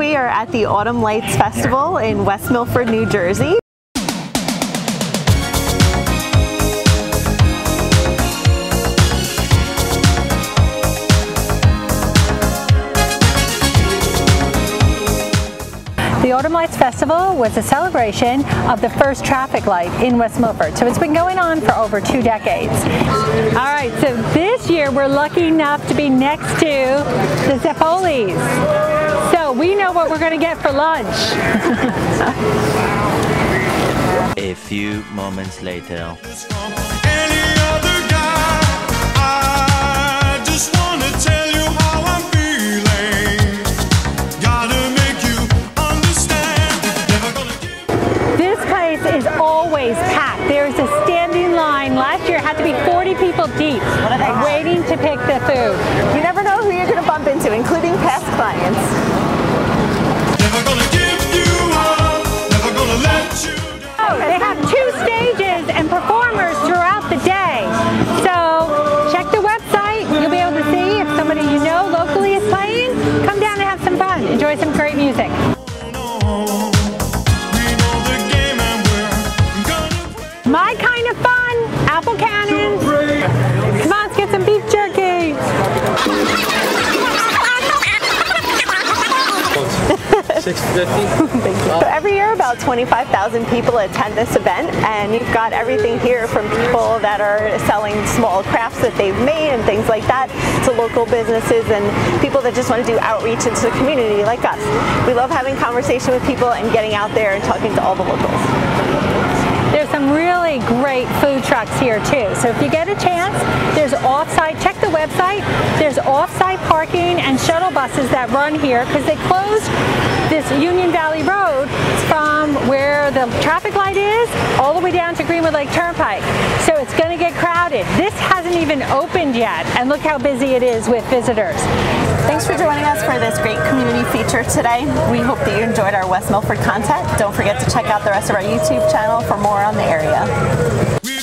we are at the Autumn Lights Festival in West Milford, New Jersey. The Autumn Lights Festival was a celebration of the first traffic light in West Milford. So it's been going on for over two decades. All right, so this year we're lucky enough to be next to the Zeppolis. So we know what we're going to get for lunch. A few moments later. Always packed. There's a standing line. Last year it had to be 40 people deep waiting to pick the food. Kind of fun, apple cannons. Come on, let's get some beef jerky. Six fifty. So every year about 25,000 people attend this event and you've got everything here from people that are selling small crafts that they've made and things like that to local businesses and people that just want to do outreach into the community like us. We love having conversation with people and getting out there and talking to all the locals. There's some really great food trucks here too. So if you get a chance, there's off-site, check the website. There's off-site parking and shuttle buses that run here because they closed this Union Valley Road from where the traffic light is all the way down to Greenwood Lake Turnpike. So crowded. This hasn't even opened yet and look how busy it is with visitors. Thanks for joining us for this great community feature today. We hope that you enjoyed our West Milford content. Don't forget to check out the rest of our YouTube channel for more on the area.